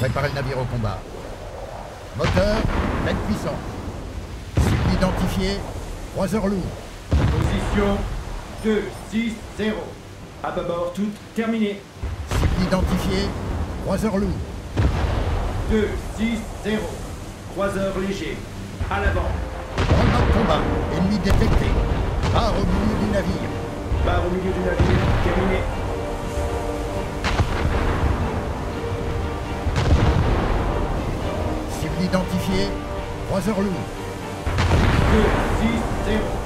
Préparez le navire au combat. Moteur, pleine puissance. Cible identifiée, croiseur lourd. Position 2, 6, 0. À bord, tout terminé. Cible identifiée, croiseur lourd. 2, 6, 0. Croiseur léger. À l'avant. En mode combat, ennemi détecté. Barre au milieu du navire. Barre au milieu du navire. Terminé. Cible identifiée, croiseur lourd. 2, 6, 0.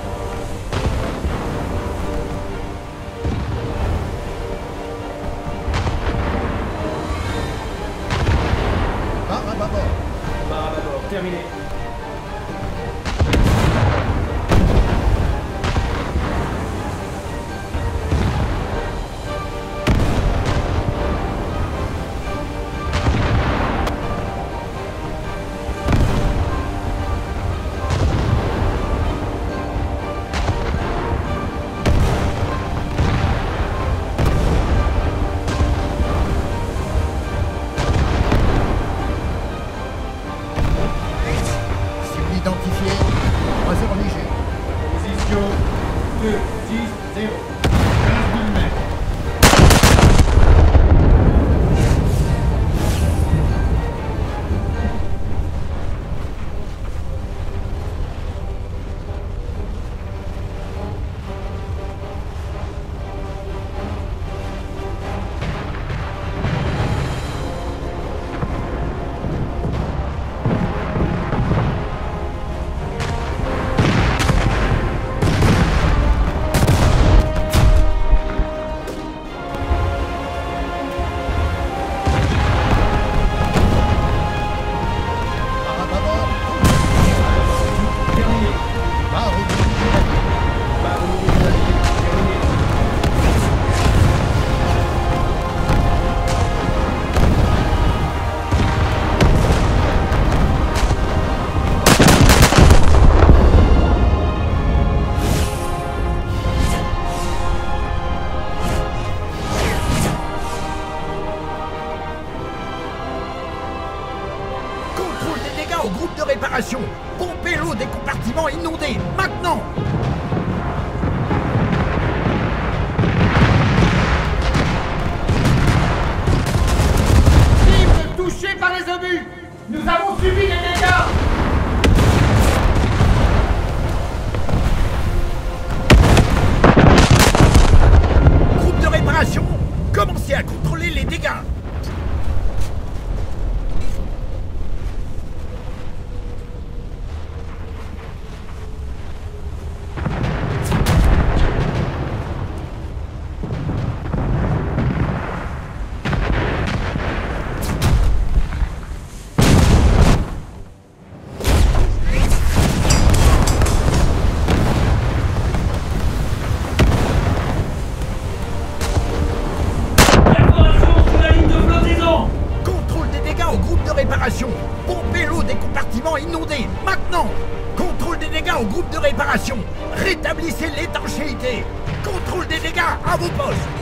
Réparation. Pompez l'eau des compartiments inondés. Maintenant Contrôle des dégâts au groupe de réparation. Rétablissez l'étanchéité. Contrôle des dégâts à vos postes.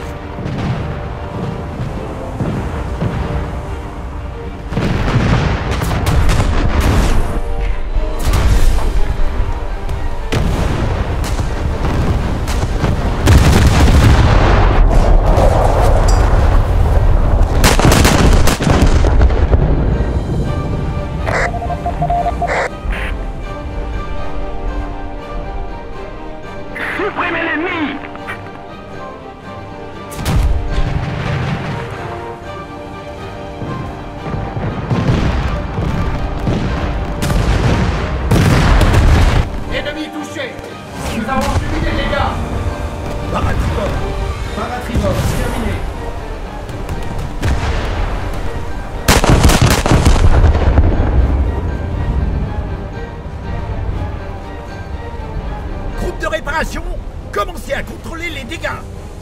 De réparation, commencez à contrôler les dégâts.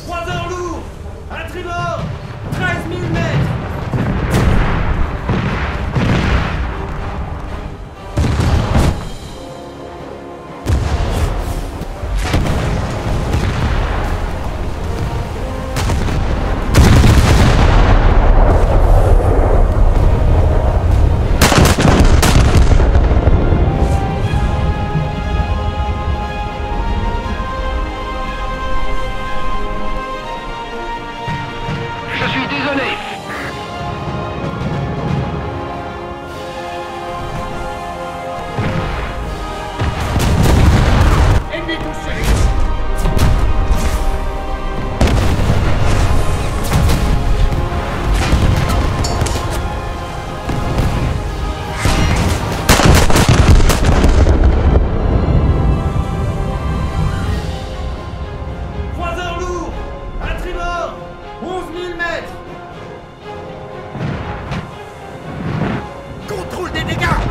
Croiseur lourd À tribord 13 000 mètres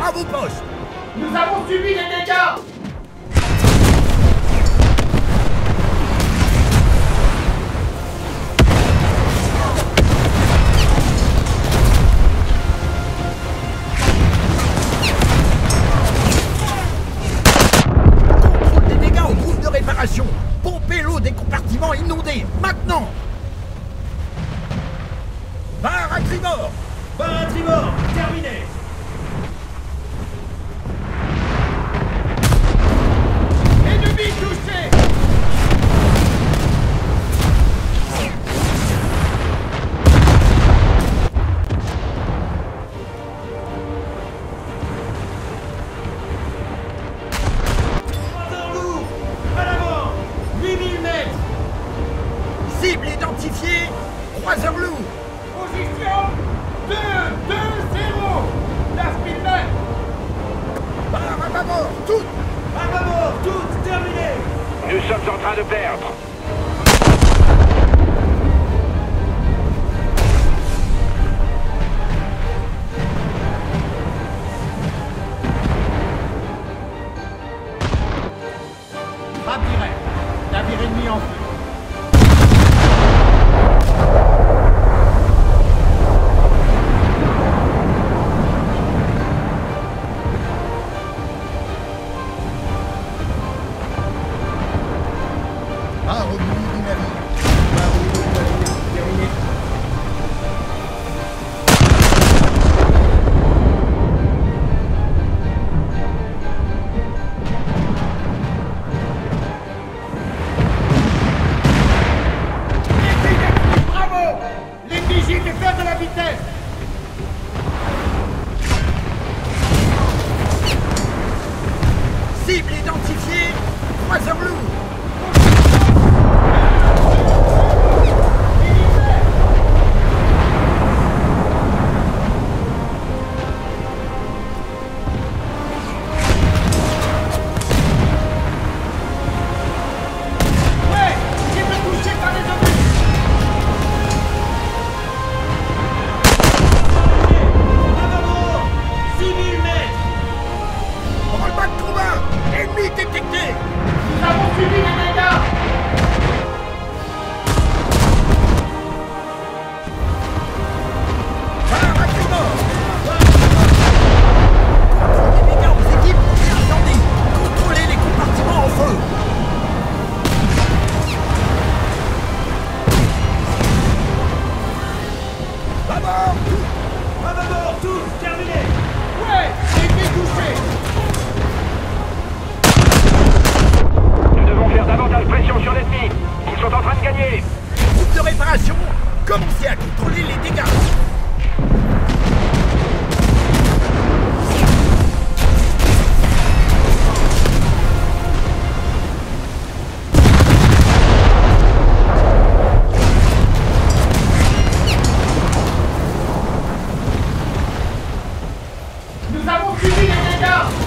À vos postes Nous avons subi des dégâts. Keep your in and.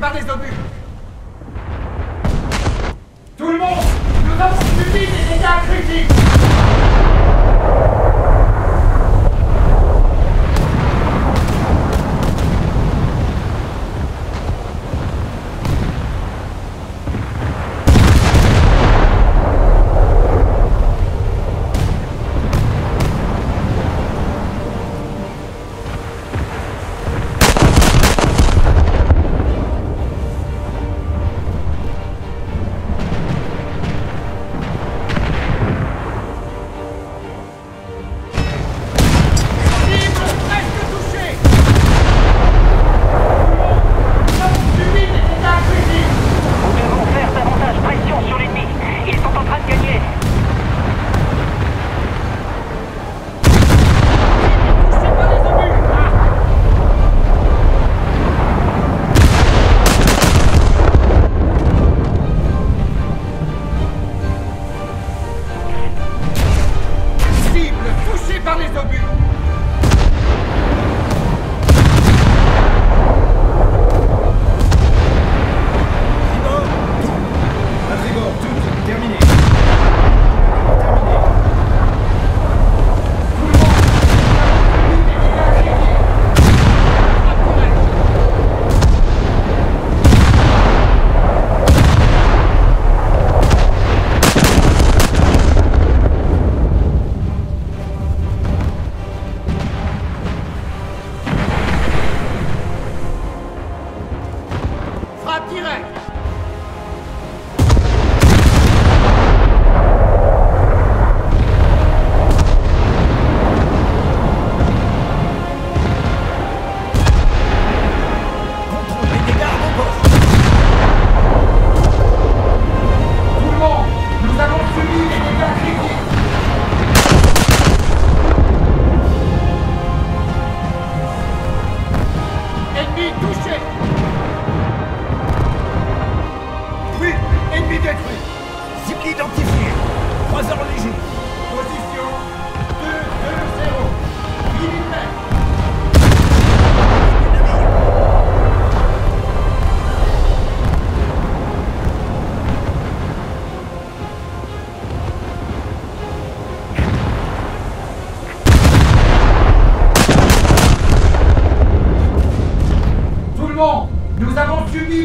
Mann ist doch nicht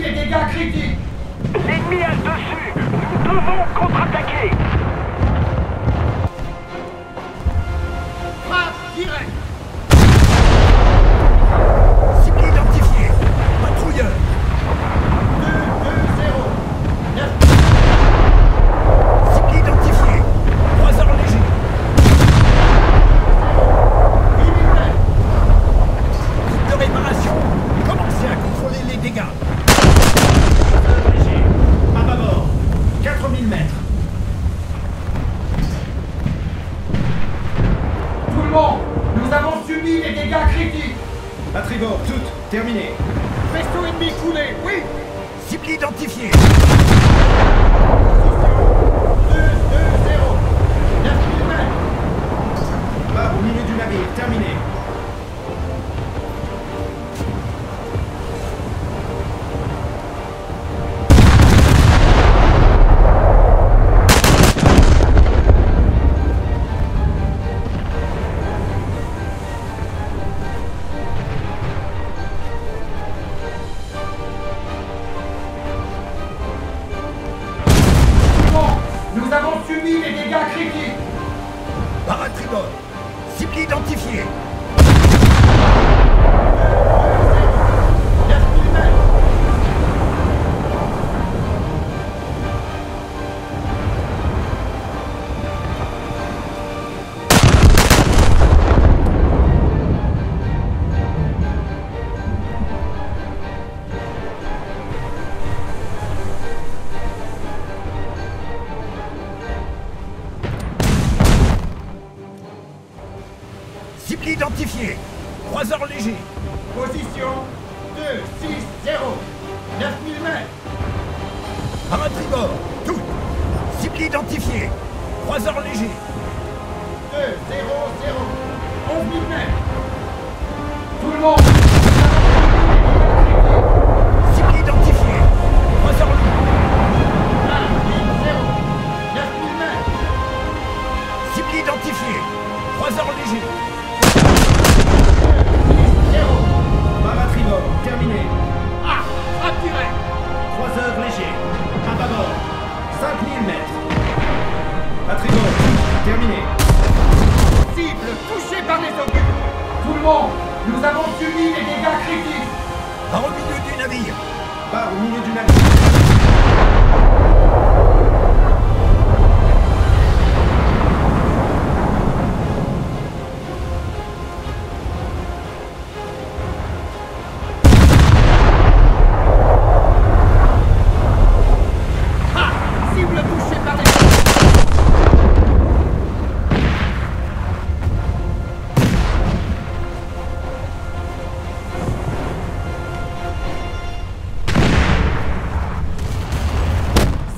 des dégâts critiques. L'ennemi a le dessus. Nous devons contre Против!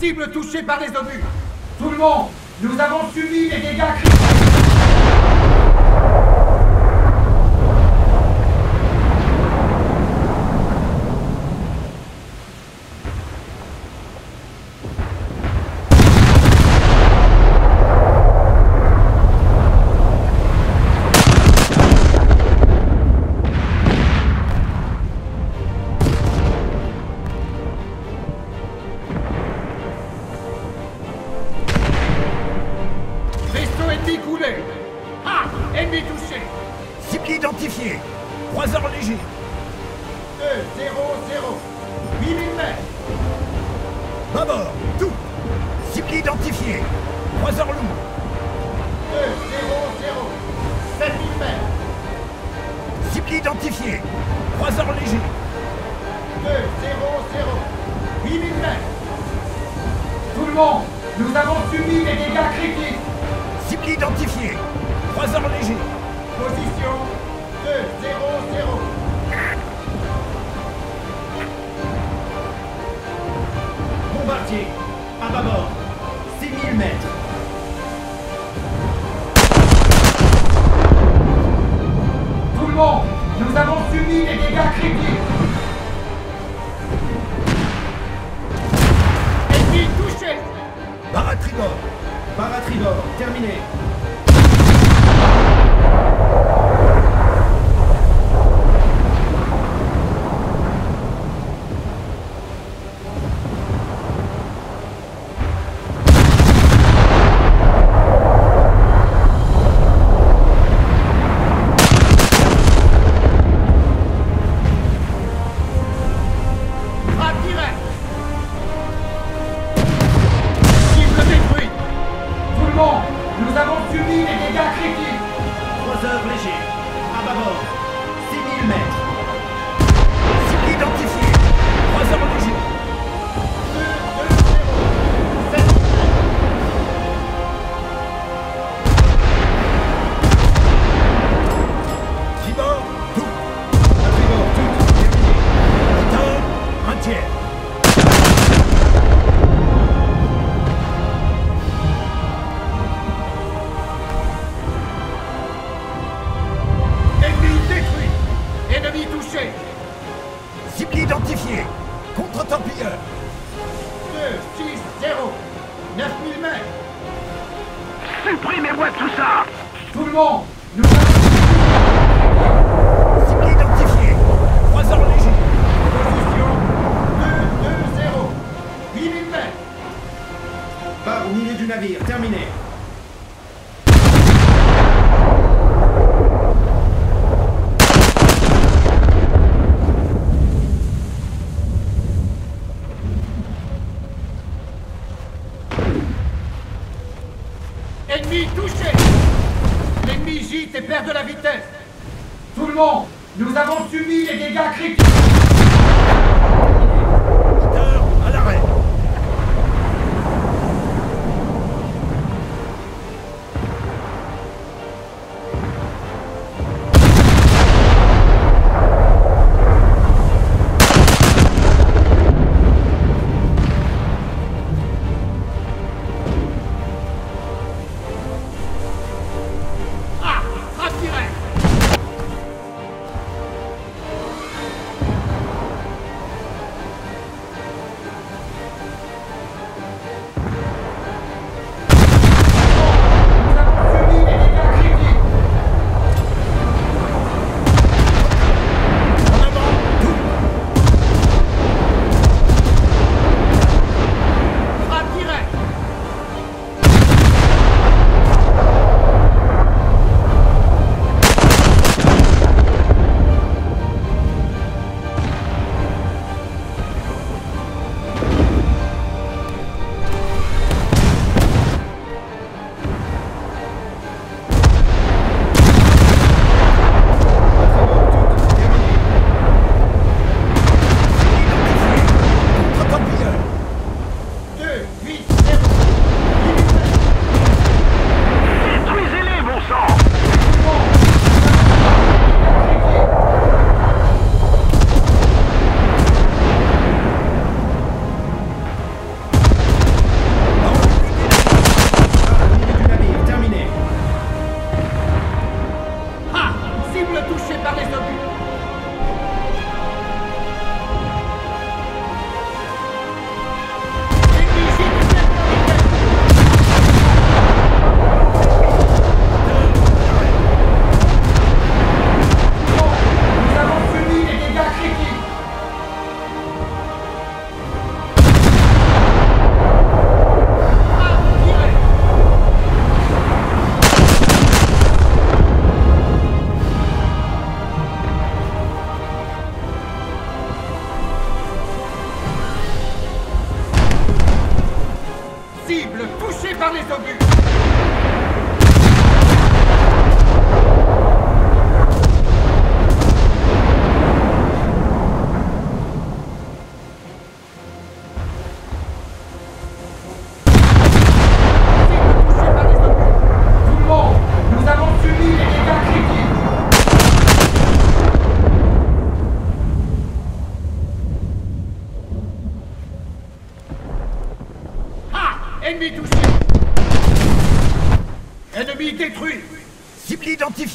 cibles touchées par les obus. Tout le monde, nous avons subi des dégâts. ennemis et des gars critiques.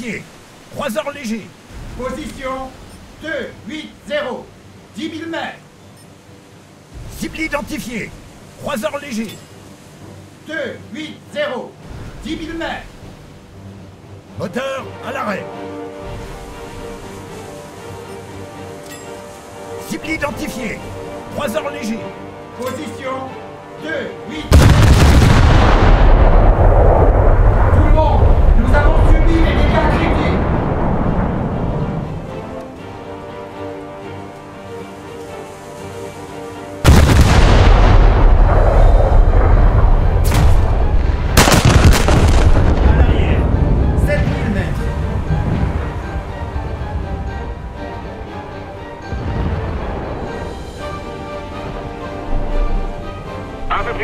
pied. Croiseur léger. Position 2, 8, 0. 10 000 mètres. Cible identifiée. Croiseur léger. 2, 8, 0. 10 000 mètres. Moteur à l'arrêt. Cible identifiée. Croiseur léger. Position 2, 8, 0.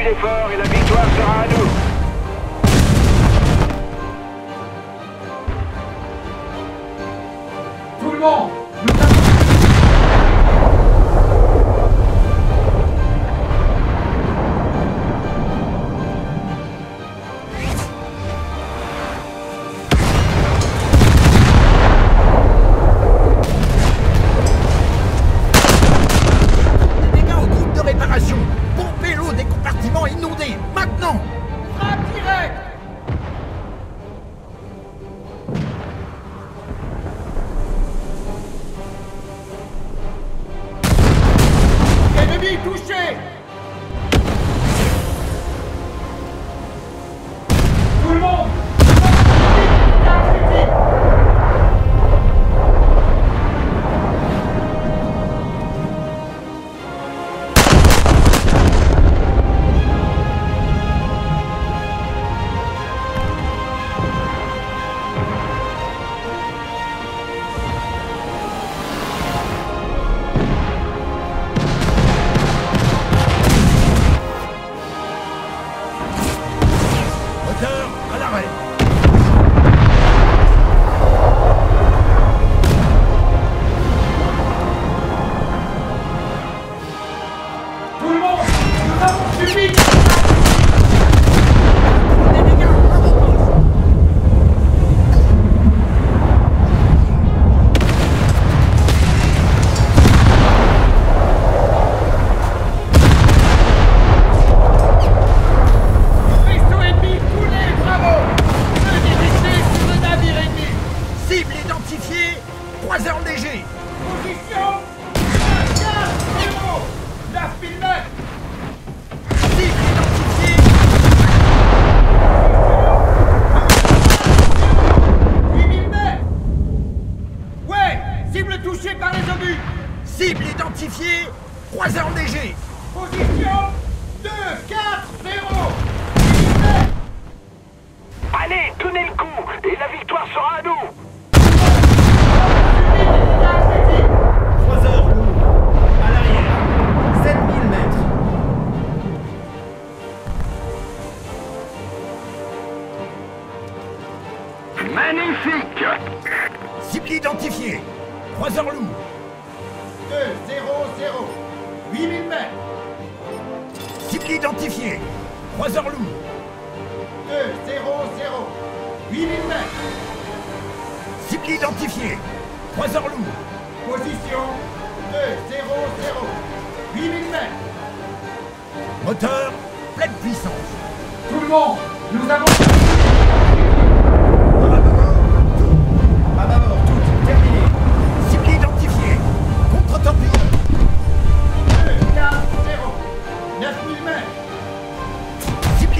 D'effort et la victoire sera à nous. Croiseur léger. Position 2, 4, 0 8000 mètres Allez, tenez le coup et la victoire sera à nous. Croiseur lourd. À l'arrière. 7000 mètres. Magnifique Cible identifiée. Croiseur lourd. 2, 0, 0 8000 mètres Cible identifiée. Croiseur lourd. 2, 0, 0 8000 mètres Cible identifiée. Croiseur lourd. Position 2, 0, 0 8000 mètres Moteur, pleine puissance. Tout le monde Nous avons...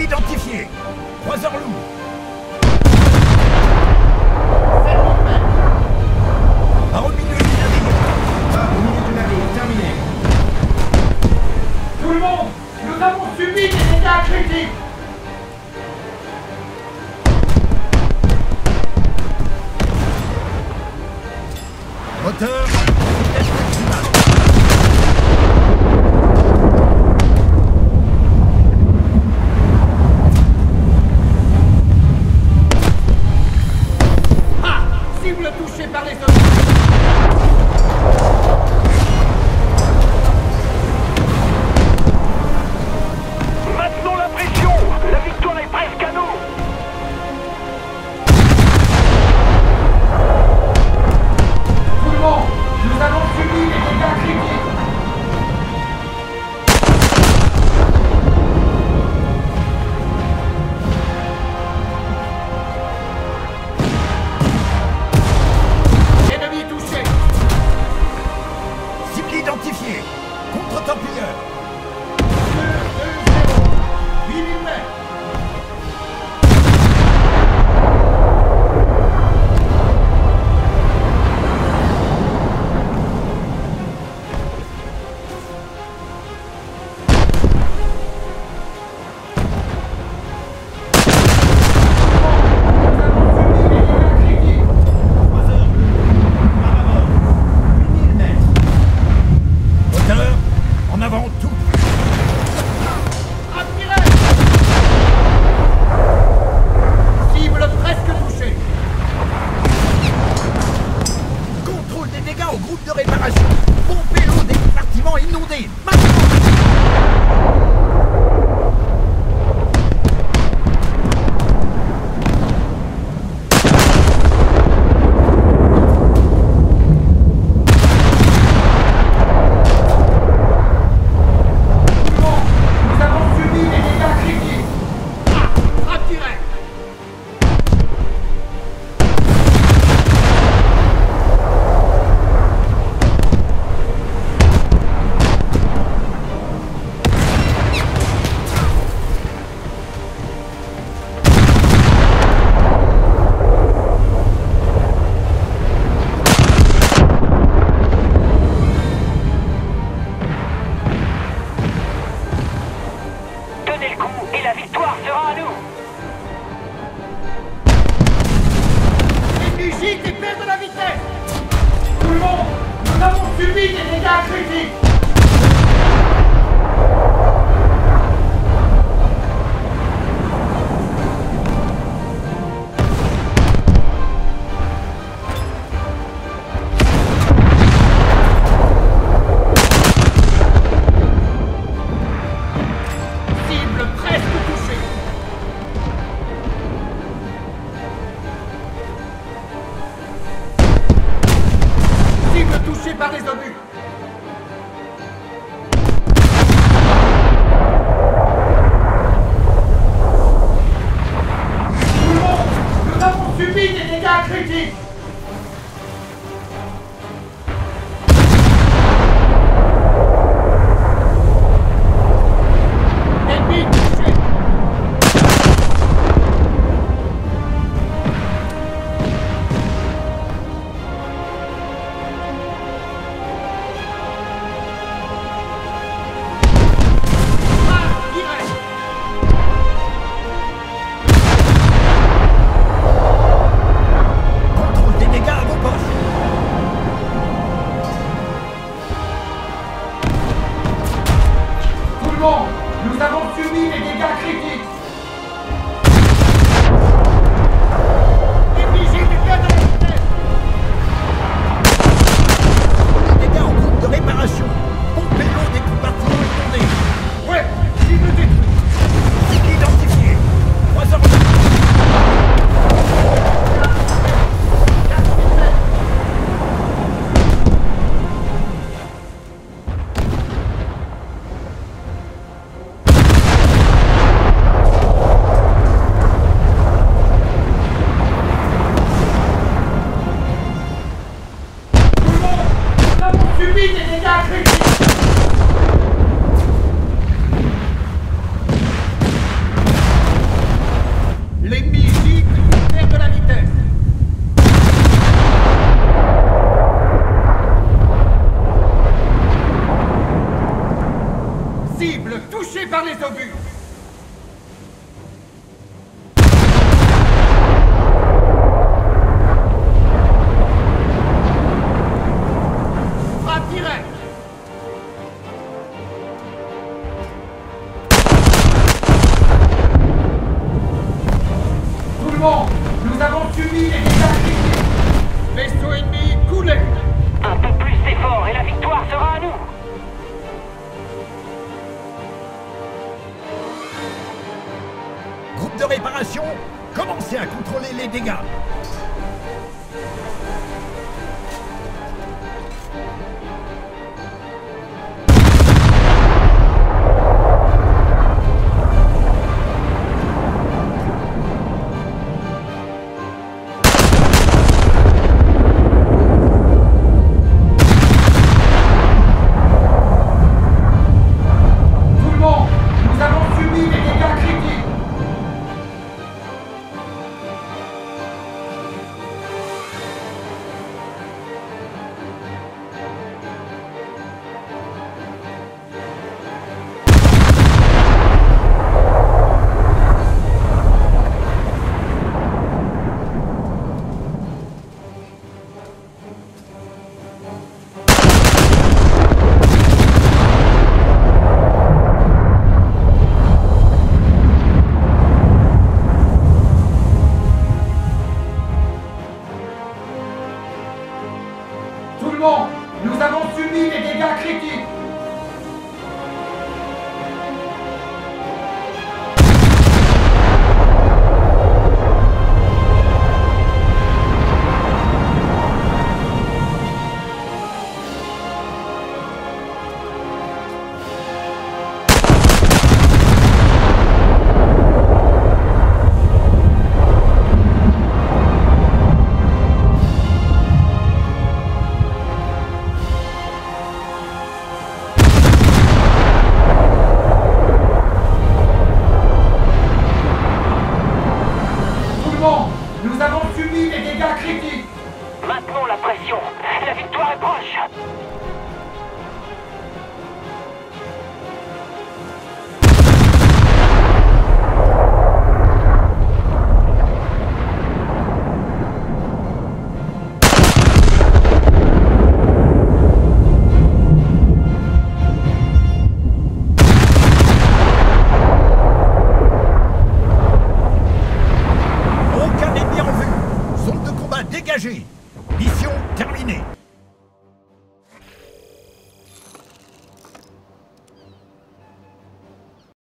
Cible identifiée. Croiseur lourd.